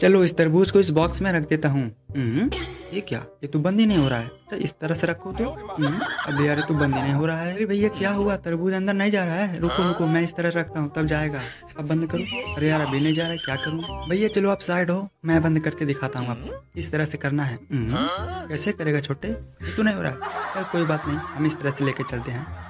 चलो इस तरबूज को इस बॉक्स में रख देता हूँ। हम्म, ये क्या? ये तो बंद ही नहीं हो रहा है। तो इस तरह से रखो तो। हम्म, अब यार तो बंद ही नहीं हो रहा है। अरे भैया, क्या हुआ? तरबूज अंदर नहीं जा रहा है? रुको रुको, मैं इस तरह रखता हूँ, तब जाएगा। अब बंद करो। अरे यार, अभी नहीं जा रहा है, क्या करूँ? भैया, चलो आप साइड हो। मैं बंद करके दिखाता हूँ आपको। इस तरह से करना है। हम्म, कैसे करेगा छोटे? ये तो नहीं हो रहा। है कोई बात नहीं, हम इस तरह से लेके चलते हैं।